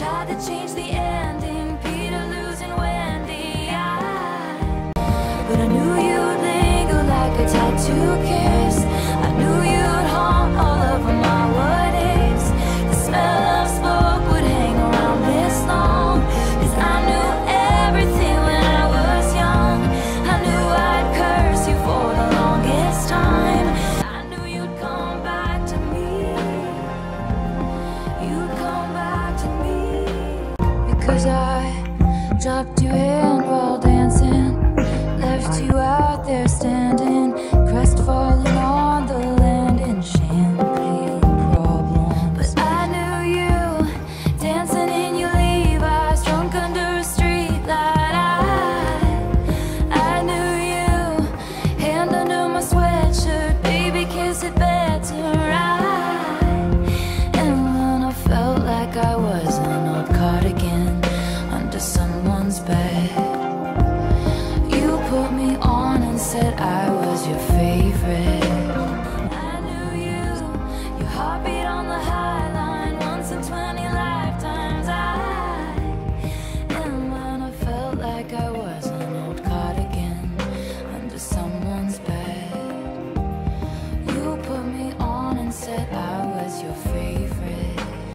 tried to change the ending. Cause I dropped you in while dancing, left you out there standing, crestfallen on the landing, champagne problems. But I knew you dancing in your Levi's, drunk under a streetlight. I, I knew you, hand under my sweatshirt, baby, kiss it better. said I was your favorite. I knew you, your heartbeat on the high line, once in 20 lifetimes. I, and when I felt like I was an old cardigan under someone's bed, you put me on and said I was your favorite.